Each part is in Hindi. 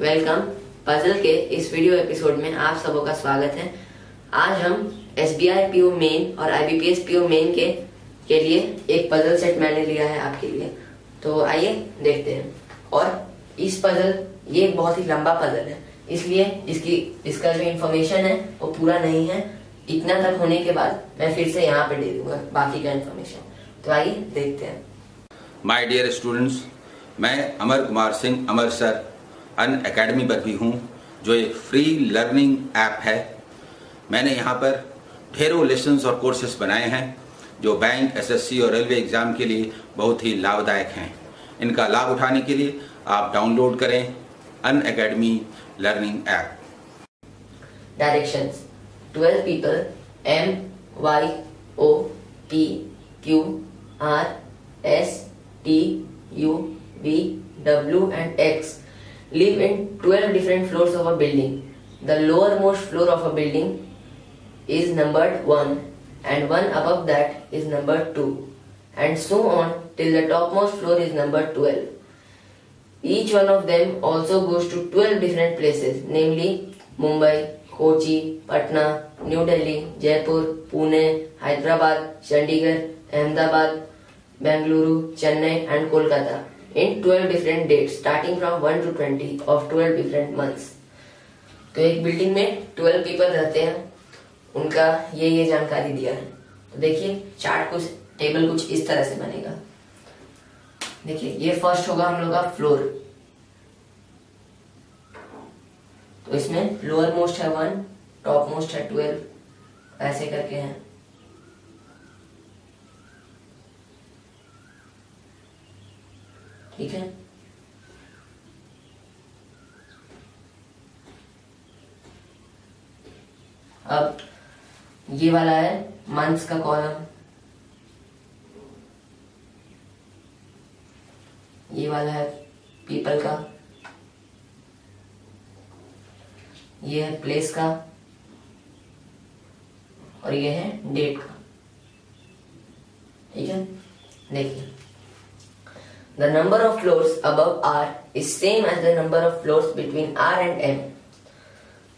वेलकम पजल के इस वीडियो एपिसोड में आप सबों का स्वागत है। आज हम S B I PO main और I B P S PO main के के लिए एक पजल सेट मैंने लिया है आपके लिए। तो आइए देखते हैं। और इस पजल, ये बहुत ही लंबा पजल है। इसलिए इसकी, इसका जो इन्फॉर्मेशन है, वो पूरा नहीं है। इतना तक होने के बाद मैं फिर से यहाँ पे दे दूँगा बाकी का इन्फॉर्मेशन तो आइए देखते हैं। माई डियर स्टूडेंट्स मैं Amar Kumar Singh, Amar sir Unacademy पर भी हूँ जो एक फ्री लर्निंग ऐप है। मैंने यहाँ पर ढेरों लेसन्स और कोर्सेस बनाए हैं जो बैंक एसएससी और रेलवे एग्ज़ाम के लिए बहुत ही लाभदायक हैं। इनका लाभ उठाने के लिए आप डाउनलोड करें Unacademy learning app Directions 12 people M Y O P Q R S T U V, W and X live in 12 different floors of a building. The lowermost floor of a building is numbered 1 and one above that is numbered 2 and so on till the topmost floor is numbered 12. Each one of them also goes to 12 different places, namely Mumbai, Kochi, Patna, New Delhi, Jaipur, Pune, Hyderabad, Chandigarh, Ahmedabad, Bengaluru, Chennai and Kolkata in 12 different dates, starting from 1 to 20 of 12 different months. तो एक बिल्डिंग में 12 पीपल रहते हैं। उनका ये ये जानकारी दिया है। तो देखिए चार्ट कुछ टेबल कुछ इस तरह से बनेगा। देखिए, ये फ़र्स्ट होगा हम लोग का फ्लोर तो इसमें लोअर मोस्ट है वन टॉप मोस्ट है ट्वेल्व ऐसे करके हैं। ठीक है। अब ये वाला है मंथ्स का कॉलम ये वाला है पीपल का। ये है प्लेस का। और ये है डेट का। ठीक है? देखिए। The number of floors above R is same as the number of floors between R and M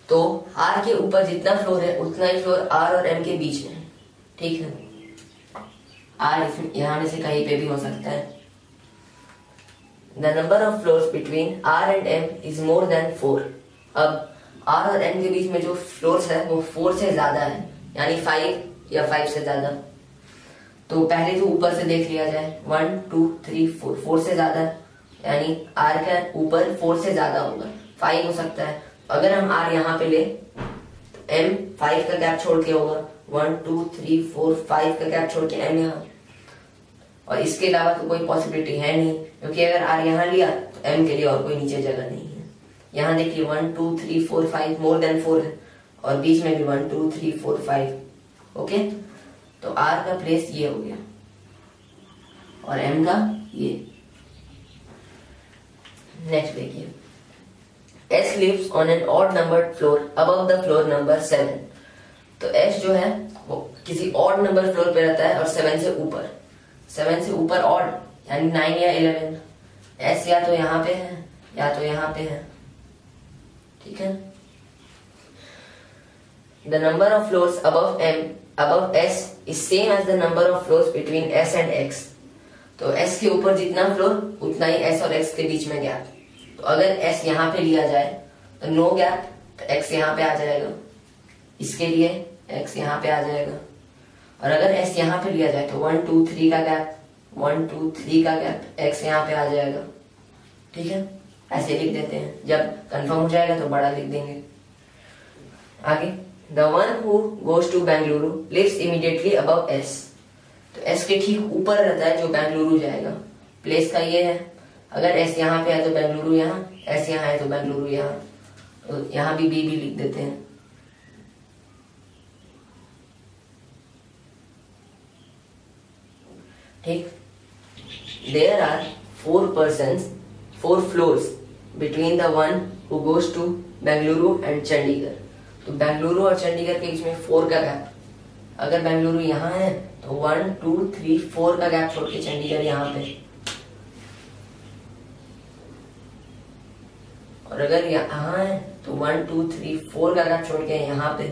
तो आर के ऊपर जितना फ्लोर है, उतना ही फ्लोर आर और एम के बीच में ठीक है? आर इसमें यहाँ में से कहीं पे भी हो सकता है। The number of floors between R and M is more than four अब आर और एम के बीच में जो फ्लोर्स है, वो फोर से ज़्यादा है। यानी फाइव या फाइव से ज़्यादा। तो पहले तो ऊपर से देख लिया जाए। One two three four four से ज़्यादा, यानी आर का ऊपर फोर से ज़्यादा होगा। फाइव हो सकता है। अगर हम आर यहाँ पे ले तो एम फाइव का गैप छोड़ के होगा। One two three four five का गैप छोड़ के एम यहाँ। और इसके अलावा तो कोई पॉसिबिलिटी है नहीं, क्योंकि अगर आर यहाँ लिया तो एम के लिए और कोई नीचे जगह नहीं है। यहाँ देखिए one two three four five more than four है। और बीच में भी one two three four five okay तो आर का प्लेस ये हो गया। और एम का ये। नेक्स्ट देखिए। S lives on an odd number floor above the floor number seven तो एस जो है, वो किसी ऑड नंबर फ्लोर पे रहता है और सेवन से ऊपर। सेवन से ऊपर ऑड यानी नाइन या इलेवन एस या तो यहाँ पे है, या तो यहाँ पे है। ठीक है? The number of floors above M above S is same as the number of floors between S and X तो एस के ऊपर जितना फ्लोर उतना ही एस और एक्स के बीच में गैप तो अगर एस यहाँ पे लिया जाए तो नो गैप तो एक्स यहाँ पे आ जाएगा. इसके लिए एक्स यहाँ पे आ जाएगा. और अगर एस यहाँ पे लिया जाए तो वन टू थ्री का गैप वन टू थ्री का गैप एक्स यहाँ पे आ जाएगा. ठीक है? ऐसे लिख देते हैं. जब कंफर्म हो जाएगा तो बड़ा लिख देंगे. आगे? The one who goes to Bengaluru lives immediately above S तो एस के ठीक ऊपर रहता है जो बेंगलुरु जाएगा। प्लेस का ये है। अगर एस यहाँ पे है तो बेंगलुरु यहाँ एस यहाँ है तो बेंगलुरु यहाँ। तो यहाँ भी बी भी लिख देते हैं। ठीक? There are four person four floors between the one who goes to Bengaluru and Chandigarh तो बेंगलुरु और चंडीगढ़ के बीच में फोर का गैप अगर बेंगलुरु यहाँ है तो वन टू थ्री फोर का गैप छोड़ के चंडीगढ़ यहाँ पे। और अगर यहाँ है तो वन टू थ्री फोर का गैप छोड़ के यहाँ पे।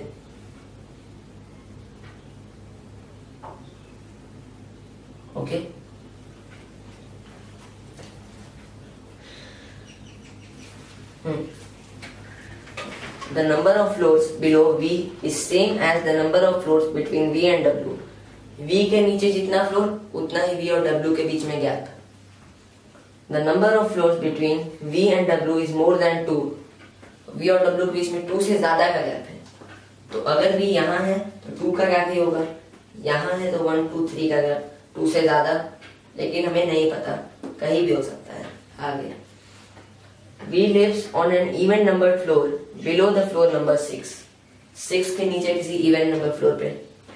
Okay The number of floors below V is same as the number of floors between V and W. V के नीचे जितना फ्लोर उतना ही V और W के बीच में gap The number of floors between V and W is more than two V और W के बीच में टू से ज़्यादा का गैप है तो अगर V यहाँ है तो टू का गैप ही होगा यहाँ है तो वन टू थ्री का गैप टू से ज़्यादा लेकिन हमें नहीं पता कहीं भी हो सकता है आगे V lives on an even numbered floor, below the floor number six. Six के नीचे किसी इवन नंबर फ्लोर पे।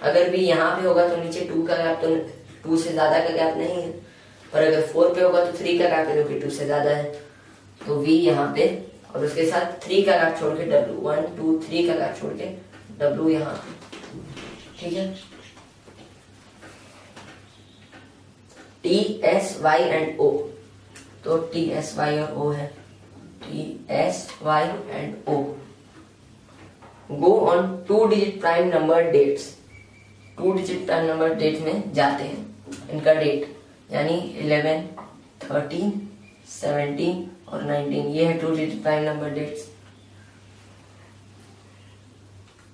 अगर भी यहाँ पे होगा तो नीचे टू का गैप तो टू से ज़्यादा का गैप नहीं है। और अगर फोर पे होगा तो थ्री का गैप है जो कि टू से ज़्यादा है। तो वी यहाँ पे, और उसके साथ थ्री का गैप छोड़ के डब्ल्यू वन टू थ्री का गैप छोड़ के डब्ल्यू यहाँ पे। ठीक है? T S Y and O तो टी एस वाई और ओ है। T S Y and O go on two digit prime number dates two digit prime number date में जाते हैं इनका डेट यानी इलेवन थर्टीन सेवनटीन और नाइनटीन ये है two digit prime number dates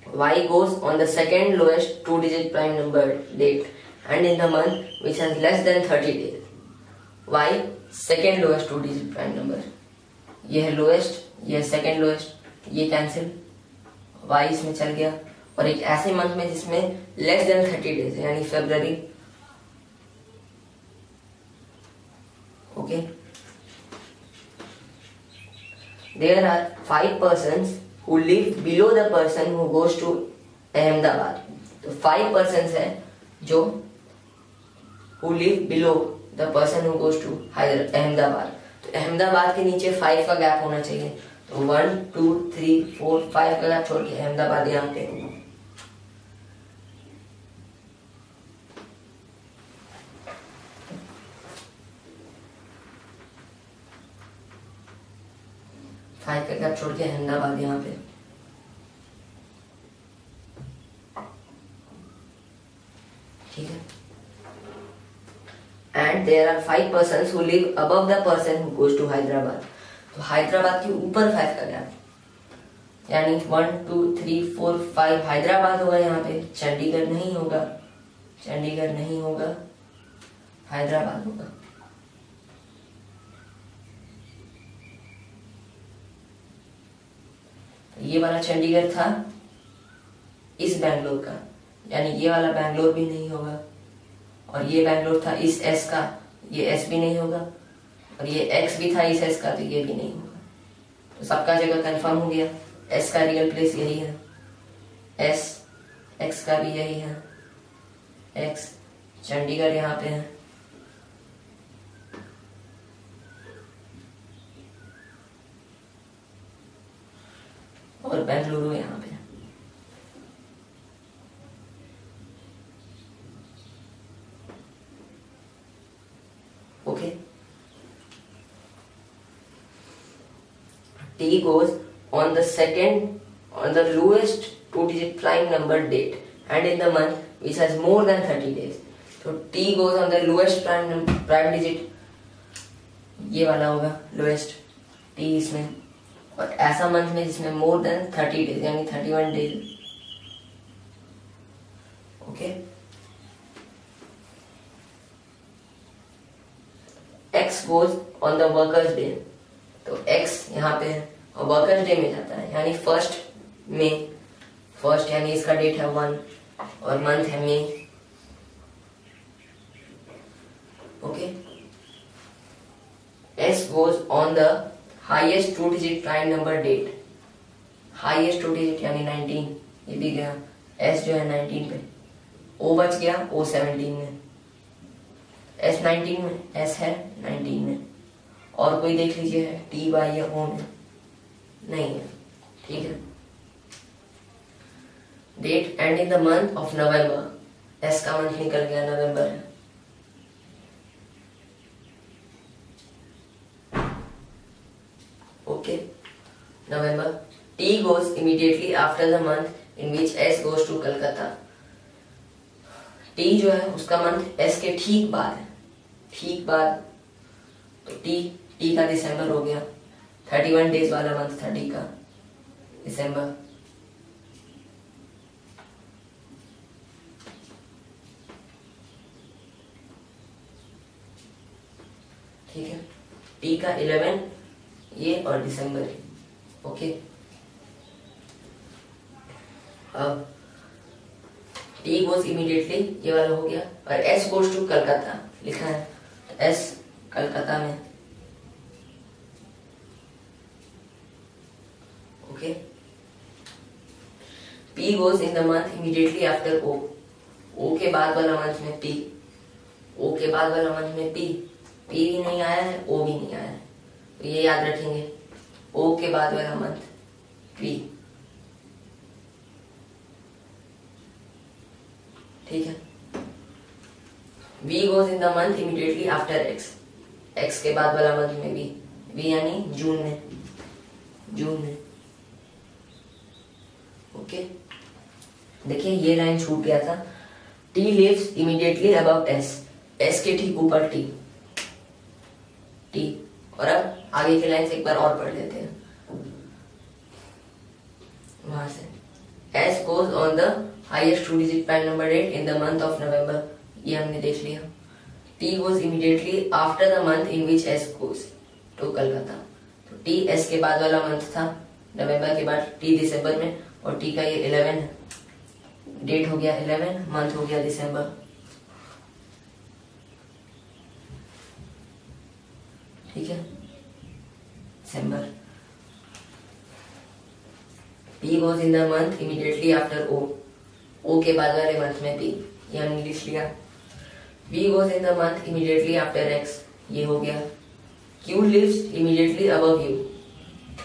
y goes on the second lowest two digit prime number date and in the month which has less than 30 days. y second lowest two digit prime number. ये है लोएस्ट ये सेकेंड लोएस्ट ये कैंसिल वाई इसमें चल गया। और एक ऐसे मंथ में जिसमें लेस देन थर्टी डेज़ यानी February okay there are five person who live below the person who goes to Ahmedabad तो फाइव पर्सन है जो who live below the person who goes to Ahmedabad तो अहमदाबाद के नीचे फाइव का गैप होना चाहिए। तो one two three four five का गैप छोड़ के अहमदाबाद यहाँ पे। फाइव का गैप छोड़ के अहमदाबाद यहाँ पे ठीक है and there are five person who live above the person who goes to Hyderabad तो हैदराबाद के ऊपर फाइव का गैप यानी one two three four five Hyderabad होगा यहाँ पे। चंडीगढ़ नहीं होगा। चंडीगढ़ नहीं होगा। हैदराबाद होगा। ये वाला चंडीगढ़ था। इस बैंगलोर का। यानी ये वाला बैंगलोर भी नहीं होगा। और ये बैंगलोर था इस एस का, ये एस भी नहीं होगा। और ये एक्स भी था इस एस का तो ये भी नहीं होगा। तो सबका जगह कंफर्म हो गया। एस का रियल प्लेस यही है। एस एक्स का भी यही है। एक्स चंडीगढ़ यहाँ पे है। और बेंगलुरु यहाँ पे okay T goes on the second on the lowest two digit prime number date and in the month which has more than 30 days. So T goes on the lowest prime prime digit ये वाला होगा लोएस्ट T इसमें और ऐसा मंथ में जिसमें मोर देन थर्टी डेज़ यानी thirty one days okay X goes on the workers day तो एक्स यहाँ पे और वर्कर्स डे में जाता है। यानी फ़र्स्ट में फ़र्स्ट यानी इसका डेट है वन और मंथ है May okay S goes on the highest two digit prime number date highest two digit यानी 19 ये भी गया। एस जो है 19 पे। ओ बच गया ओ 17 में। एस 19 में, एस है 19 में। और कोई देख लीजिए है टी वाई या ओ में नहीं है। ठीक है। Date and in the month of November S का मंथ निकल गया नवंबर है। Okay November. T goes immediately after the month in which S goes to Calcutta. T जो है, उसका मंथ एस के ठीक बाद है। ठीक बाद तो टी टी का दिसंबर हो गया। थर्टी वन डेज़ वाला मंथ था T का। दिसंबर ठीक है? टी का इलेवन ये और दिसंबर ओके अब टी गोज इमीडिएटली ये वाला हो गया। और एस गोज टू कलकत्ता लिखा है। एस, कलकत्ता में। Okay. P goes in the month immediately after O O के बाद वाला मंथ में पी ओ के बाद वाला मंथ में पी पी भी नहीं आया है ओ भी नहीं आया है। तो ये याद रखेंगे। ओ के बाद वाला मंथ पी ठीक है? V goes in the month immediately after X X के बाद वाला मंथ में वी वी यानी जून में. जून में. ओके देखिए, ये लाइन छूट गया था. T lives immediately about S S के ठीक ऊपर टी टी और अब आगे की लाइन से एक बार और पढ़ लेते हैं. वहाँ से. S goes on the highest two digit pan number at in the month of November ये हमने देख लिया। T goes immediately after the month in which S goes to Calcutta. तो टी एस के बाद वाला मंथ था, नवंबर के बाद टी दिसंबर में, और टी का ये इलेवन डेट हो गया इलेवन मंथ हो गया दिसंबर। ठीक है? दिसंबर P goes in the month immediately after O O के बाद वाले मंथ में पी ये हमने लिख लिया। V goes in the month immediately after X ये हो गया. Q lives immediately above U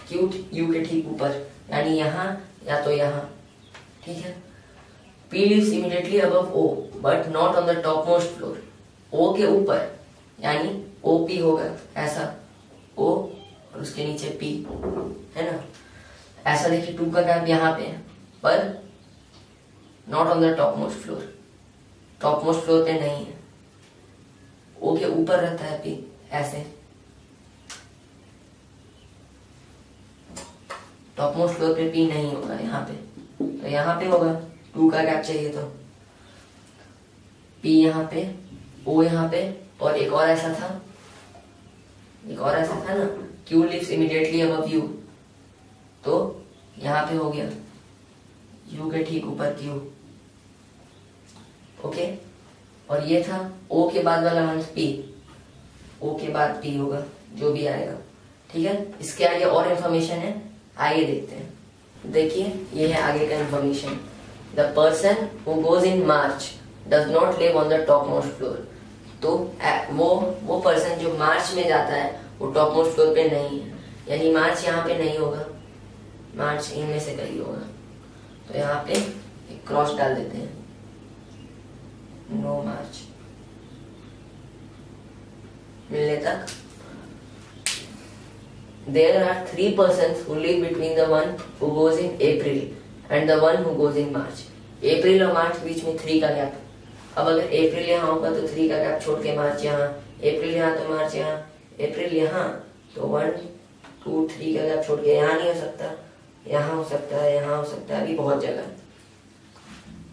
Q U के ठीक ऊपर. यानी यहाँ या तो यहाँ. ठीक है? P lives immediately above O, but not on the topmost floor. O के ऊपर. यानी OP होगा. ऐसा. O और उसके नीचे P. है ना? ऐसा देखिए टू का गैप यहाँ पे है. पर not on the top most floor top most floor पे नहीं है. O के ऊपर रहता है पी ऐसे। टॉप मोस्ट फ्लोर पे पी नहीं होगा यहाँ पे। तो यहाँ पे होगा टू का गैप चाहिए तो। पी यहाँ पे ओ यहाँ पे, और एक और ऐसा था। एक और ऐसा था ना Q lives immediately above U तो यहाँ पे हो गया। यू के ठीक ऊपर क्यू ओके और ये था ओ के बाद वाला मंथ पी ओ के बाद पी होगा, जो भी आएगा। ठीक है? इसके आगे और इन्फॉर्मेशन है आगे देखते हैं। देखिए, ये है आगे का information the person who goes in march does not live on the topmost floor. तो वो वो पर्सन जो मार्च में जाता है, वो टॉप मोस्ट फ्लोर पे नहीं है। यानी मार्च यहाँ पे नहीं होगा। मार्च इनमें से कहीं होगा। तो यहाँ पे क्रॉस डाल देते हैं। नो मार्च मिलने तक? There are three persons who live between the one who goes in April and the one who goes in March अप्रैल और मार्च बीच में थ्री का गैप अब अगर अप्रैल यहाँ होगा तो थ्री का गैप छोड़ के मार्च यहाँ अप्रैल यहाँ तो मार्च यहाँ अप्रैल यहाँ तो वन टू थ्री का गैप छोड़ के यहाँ नहीं हो सकता. यहाँ हो सकता है, यहाँ हो सकता है, अभी बहुत जगह.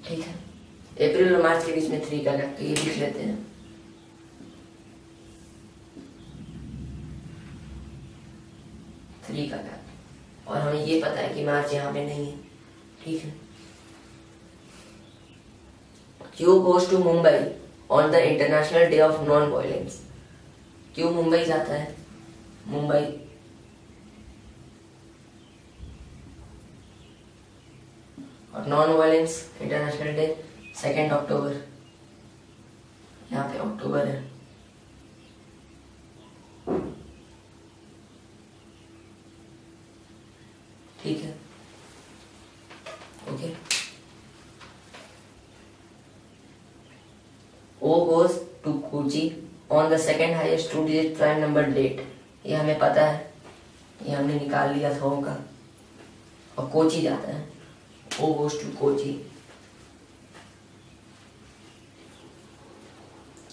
ठीक है? अप्रैल और मार्च के बीच में थ्री का तो ये लिख लेते हैं। थ्री का गैप और हमें ये पता है कि मार्च यहाँ पे नहीं है। ठीक है? Q goes to Mumbai on the international day of non violence क्यों मुंबई जाता है? मुंबई और non violence international day second October यहाँ पे अक्टूबर है। ठीक है। Okay O goes to Kochi on the second highest two digit prime number date ये हमें पता है। ये हमने निकाल लिया था का। और कोची जाता है। ओ गोज टू कोची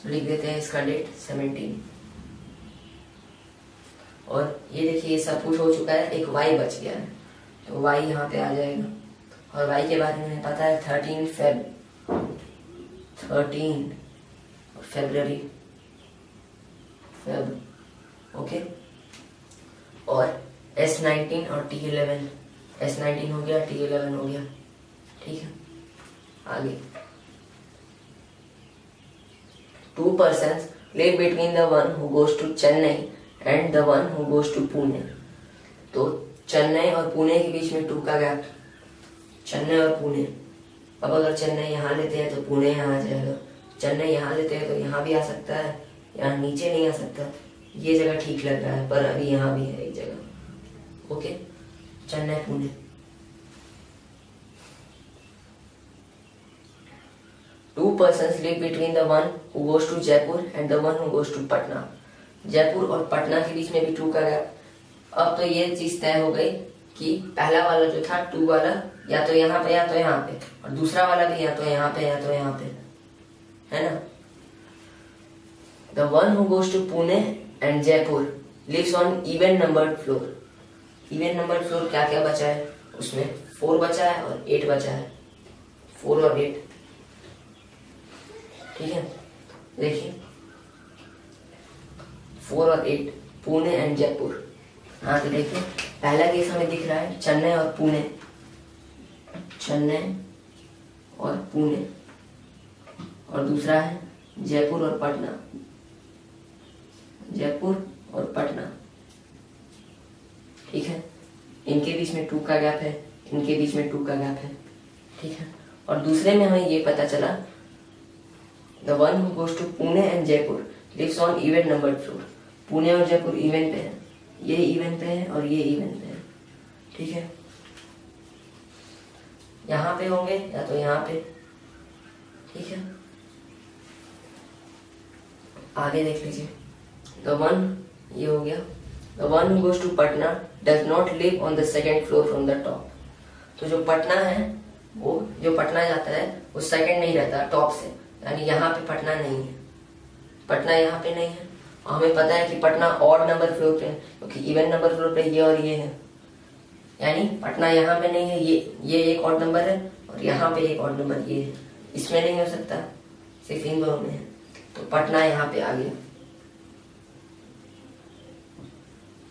लिख देते हैं इसका डेट सेवनटीन और ये देखिए, ये सब कुछ हो चुका है, एक वाई बच गया है। तो वाई यहाँ पे आ जाएगा। और वाई के बारे में पता है thirteen Feb thirteen February Feb okay और एस नाइनटीन और टी इलेवन एस नाइनटीन हो गया टी इलेवन हो गया, ठीक है? आगे। Two person live between the one who goes to Chennai and the one who goes to Pune तो चेन्नई और पुणे के बीच में टू का गैप चेन्नई और पुणे अब अगर चेन्नई यहाँ लेते हैं तो पुणे यहाँ आ जाएगा. चेन्नई यहाँ लेते हैं तो यहाँ भी आ सकता है, यहाँ नीचे नहीं आ सकता. ये जगह ठीक लग रहा है, पर अभी यहाँ भी है एक जगह. Okay Chennai Pune two person live between the one to Jaipur and the one who goes to Patna Jaipur और पटना के बीच में भी टू का गैप अब तो ये चीज़ तय हो गई कि पहला वाला जो था टू वाला, या तो यहाँ पे, या तो यहाँ पे, और दूसरा वाला भी या तो यहाँ पे, या तो यहाँ पे। है ना? The one who goes to Pune and Jaipur lives on even number floor even number floor क्या क्या बचा है? उसमें फोर बचा है और एट बचा है। फोर और एट ठीक है? देखिए। फोर और एट पुणे एंड जयपुर हाँ तो देखिए, पहला केस हमें दिख रहा है चेन्नई और पुणे चेन्नई और पुणे और दूसरा है जयपुर और पटना जयपुर और पटना ठीक है? इनके बीच में टू का गैप है, इनके बीच में टू का गैप है। ठीक है? और दूसरे में हमें ये पता चला the one who goes to Pune and Jaipur lives on event number floor Pune और जयपुर इवेंट पे है। ये इवेंट पे है और ये इवेंट पे है। ठीक है? यहाँ पे होंगे या तो यहाँ पे। ठीक है? आगे देख लीजिए। द वन ये हो गया। The one who goes to Patna does not live on the second floor from the top तो जो पटना है, वो, जो पटना जाता है, वो सेकंड नहीं रहता टॉप से। यानी यहाँ पे पटना नहीं है। पटना यहाँ पे नहीं है। और हमें पता है कि पटना और नंबर फ्लोर पे है, क्योंकि इवन नंबर फ्लोर पे ये और ये है। यानी पटना यहाँ पे नहीं है, ये ये एक ऑड नंबर है, और यहाँ पे एक ऑड नंबर ये है। इसमें नहीं हो सकता, सिर्फ़ इन दोनों में है। तो पटना यहाँ पे आ गया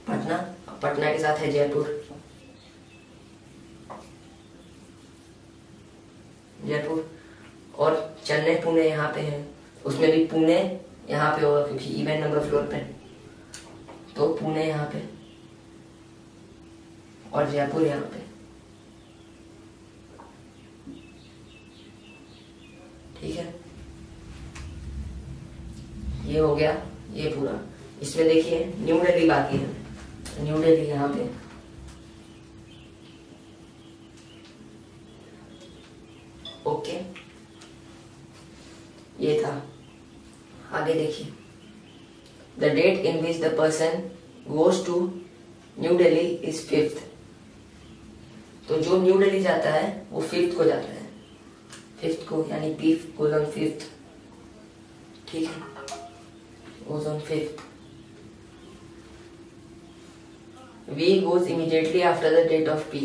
पटना पटना के साथ है जयपुर। जयपुर। और चेन्नई, पुणे यहाँ पे है। उसमें भी पुणे यहाँ पे होगा, क्योंकि इवन नंबर फ्लोर पे। तो पुणे यहाँ पे और जयपुर यहाँ पे। ठीक है? ये हो गया, ये पूरा। इसमें देखिए न्यू दिल्ली बाकी है। न्यू दिल्ली यहाँ पे। ओके ये था। आगे देखिए। The date in which the person goes to New Delhi is fifth तो जो न्यू दिल्ली जाता है, वो फिफ्थ को जाता है। फिफ्थ को, यानी गोज ऑन फिफ्थ ठीक है? Goes on fifth V goes immediately after the date of P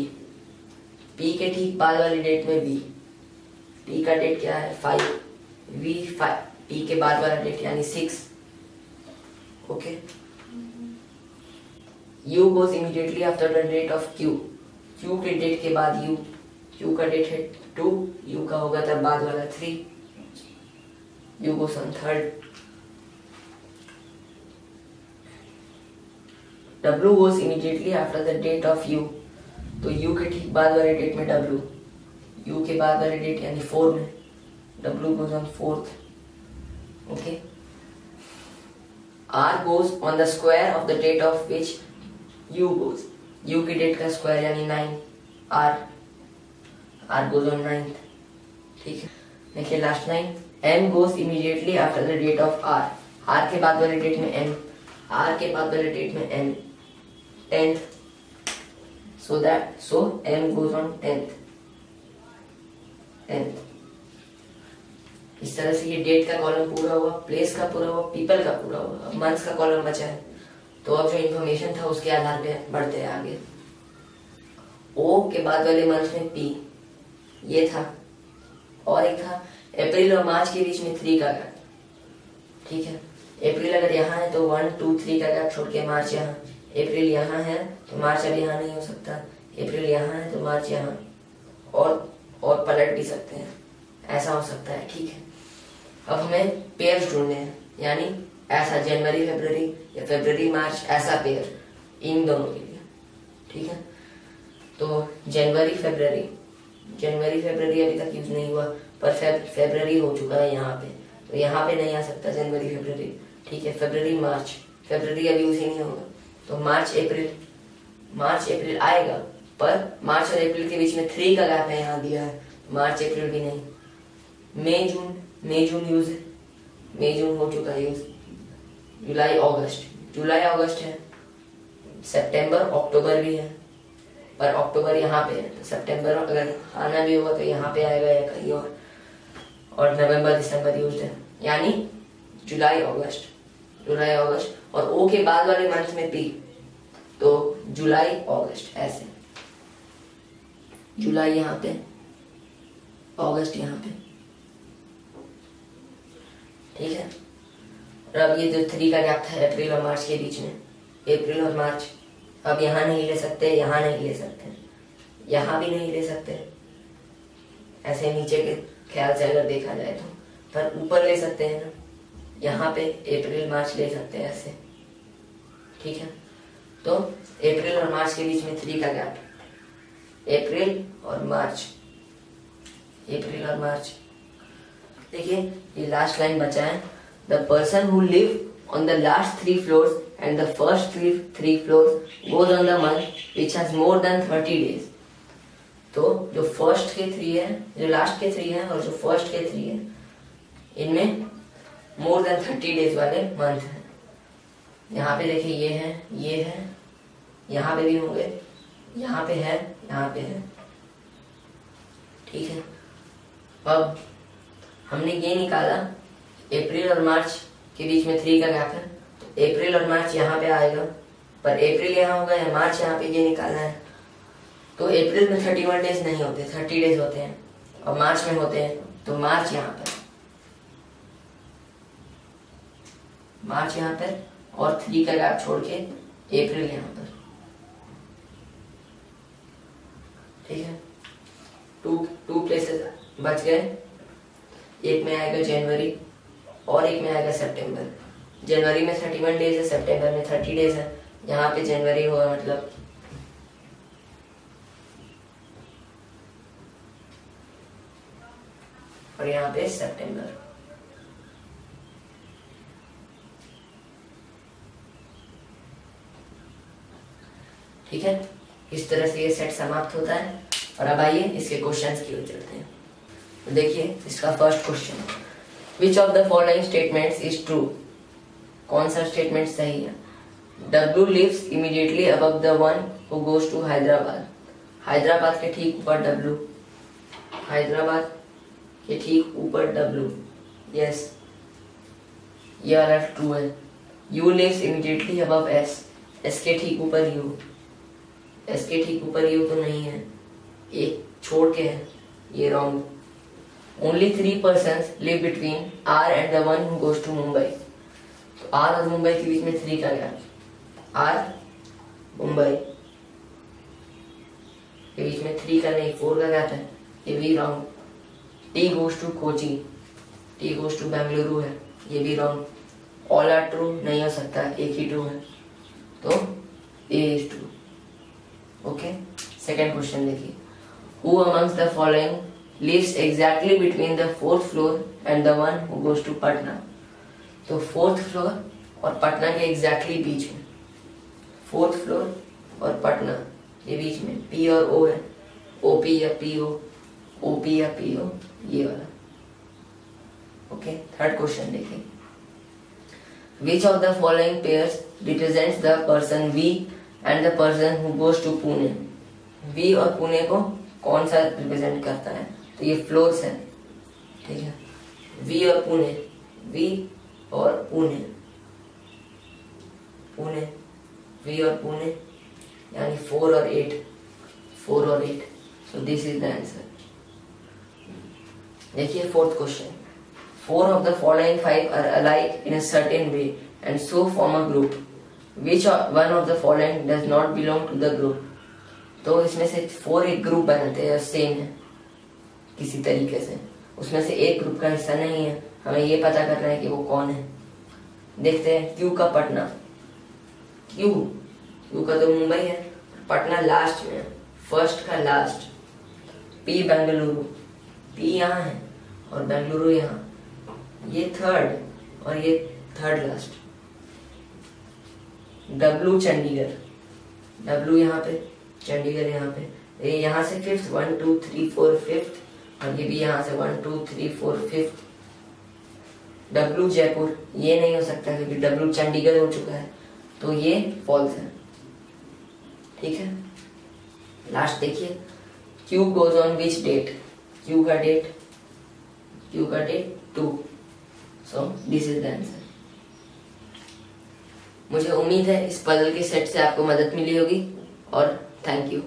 P के ठीक बाद वाली डेट में वी पी का डेट क्या है? फाइव वी फाइव पी के बाद वाला डेट यानी six okay U goes immediately after the date of Q Q के डेट के बाद यू क्यू का डेट है टू यू का होगा तब बाद वाला three U goes on third W goes immediately after the date of U तो यू के ठीक बाद वाले डेट में डब्ल्यू यू के बाद वाले डेट यानी फोर में. W goes on fourth okay r goes on the square of the date of which u goes u की डेट का स्क्वायर यानी nine r r goes on ninth ठीक है देखिए last nine m goes immediately after the date of r r के बाद वाले डेट में m r के बाद वाले डेट में m tenth so that so m goes on 10th 10th इस तरह से ये डेट का कॉलम पूरा हुआ प्लेस का पूरा हुआ पीपल का पूरा हुआ। अब का कॉलम बचा है। तो अब जो इन्फॉर्मेशन था उसके आधार पे बढ़ते हैं आगे। ओ के बाद वाले मंथ में पी ये था। और एक था अप्रैल और मार्च के बीच में थ्री का गैप ठीक है? अप्रैल अगर यहाँ है तो वन टू थ्री का गैप छोड़ के मार्च यहाँ। अप्रैल यहाँ है तो मार्च अब यहाँ नहीं हो सकता। अप्रैल यहाँ है तो मार्च यहाँ। और और पलट भी सकते हैं। ऐसा हो सकता है। ठीक है? अब हमें पेयर ढूँढने हैं, यानी ऐसा जनवरी फेब्रवरी या फेब्रवरी मार्च, ऐसा पेयर इन दोनों के लिए, ठीक है? तो जनवरी फेब्रवरी जनवरी फेब्रवरी अभी तक यूज़ नहीं हुआ, पर फेब्रवरी हो चुका है यहाँ पे तो यहाँ पे नहीं आ सकता जनवरी फेब्रवरी ठीक है? फेब्रवरी मार्च फेब्रवरी अभी यूज़ ही नहीं होगा तो मार्च, अप्रैल मार्च, अप्रैल आएगा, पर मार्च और अप्रैल के बीच में थ्री का गैप है यहाँ दिया है, मार्च, अप्रैल भी नहीं, मई, जून मई जून यूज़ है मई जून हो चुका है यूज़ जुलाई, अगस्त जुलाई, अगस्त है, सितंबर, अक्टूबर भी है, पर अक्टूबर यहाँ पे है तो सितंबर अगर आना भी होगा तो यहाँ पे आएगा या कहीं और और नवंबर, दिसंबर यूज़ है, यानी जुलाई, अगस्त जुलाई, अगस्त, और ओ के बाद वाले मंथ में पी तो जुलाई, अगस्त, ऐसे। जुलाई यहाँ पे, अगस्त यहाँ पे। ठीक है? और अब ये जो थ्री का गैप था अप्रैल और मार्च के बीच में, अप्रैल और मार्च, अब यहाँ नहीं ले सकते, यहाँ नहीं ले सकते, यहाँ भी नहीं ले सकते। ऐसे नीचे के ख्याल से अगर देखा जाए तो पर ऊपर ले सकते हैं ना? यहाँ पे अप्रैल, मार्च ले सकते हैं ऐसे। ठीक है? तो अप्रैल और मार्च के बीच में थ्री का गैप अप्रैल और मार्च। अप्रैल और मार्च। देखिए, ये लास्ट लाइन बचा है। The person who live on the last three floors and the first three three floors goes on the month which has more than thirty days तो जो फ़र्स्ट के थ्री है, जो लास्ट के थ्री है और जो फ़र्स्ट के थ्री है, इनमें मोर देन थर्टी डेज़ वाले मंथ है। यहाँ पे देखिए, ये है ये है, यहाँ पे भी होंगे, यहाँ पे है, यहाँ पे है। ठीक है? अब हमने ये निकाला, अप्रैल और मार्च के बीच में थ्री का गैप है तो अप्रैल और मार्च यहाँ पे आएगा, पर अप्रैल यहाँ होगा या मार्च यहाँ पे ये निकालना है तो अप्रैल में थर्टी वन डेज़ नहीं होते थर्टी डेज़ होते हैं, और मार्च में होते हैं तो मार्च यहाँ पर, मार्च यहाँ पर और थ्री का गैप छोड़ के अप्रैल यहाँ पर, ठीक है? टू टू प्लेसेस बच गए। एक में आएगा जनवरी और एक में आएगा सितंबर। जनवरी में थर्टी वन डेज़ है, सितंबर में थर्टी डेज़ है। यहाँ पे जनवरी हुआ मतलब और यहाँ पे सितंबर। ठीक है? इस तरह से ये सेट समाप्त होता है। और अब आइए इसके क्वेश्चंस की ओर चलते हैं। देखिए, इसका first question which of the following statements is true कौन सा स्टेटमेंट सही है? W lives immediately above the one who goes to Hyderabad Hyderabad के ठीक ऊपर डब्ल्यू हैदराबाद के ठीक ऊपर डब्ल्यू यस ये वाला ट्रू है. U lives immediately above S S के ठीक ऊपर यू एस के ठीक ऊपर यू तो नहीं है. एक छोड़ के है. ये wrong only three person live between R and the one who goes to Mumbai तो आर और मुंबई के बीच में थ्री का गैप आर मुंबई के बीच में थ्री का नहीं फोर का गैप है ये भी wrong T goes to Kochi T goes to Bengaluru है. ये भी रॉन्ग ऑल आर ट्रू नहीं हो सकता. एक ही ट्रू है. तो A is true okay second question देखिए. Who amongst the following lives exactly between the fourth floor and the one who goes to Patna? तो फोर्थ फ्लोर और पटना के exactly बीच में फोर्थ फ्लोर और पटना ये बीच में पी और ओ है ओपी या पी ओ ओपी या पी ओ ये वाला ओके थर्ड क्वेश्चन देखिए Which of the following pairs represents the person V and the person who goes to Pune? V और पुणे को कौन सा रिप्रेजेंट करता है तो ये फ्लोर्स है, ठीक है? वी और पुणे वी और पुणे पुणे वी और पुणे यानी फोर और एट फोर और eight so this is the answer देखिए fourth question four of the following five are alike in a certain way and so form a group which one of the following does not belong to the group तो इसमें से फोर एक ग्रुप बनाते हैं सेम है। किसी तरीके से। उसमें से एक ग्रुप का हिस्सा नहीं है। हमें ये पता करना है कि वो कौन है। देखते हैं क्यू का पटना। क्यू क्यू का तो मुंबई है। पटना लास्ट में है। फ़र्स्ट का लास्ट पी बेंगलुरु पी यहाँ है और बेंगलुरु यहाँ। ये थर्ड और ये third last W Chandigarh W यहाँ पे चंडीगढ़ यहाँ पे। यहाँ से fifth one two three four fifth और ये भी यहाँ से one two three four fifth W Jaipur, ये नहीं हो सकता क्योंकि डब्लू चंडीगढ़ हो चुका है। तो ये फॉल्स है। ठीक है? लास्ट देखिए। Q goes on which date Q का डेट क्यू का date two so this is the answer मुझे उम्मीद है इस पजल के सेट से आपको मदद मिली होगी और थैंक यू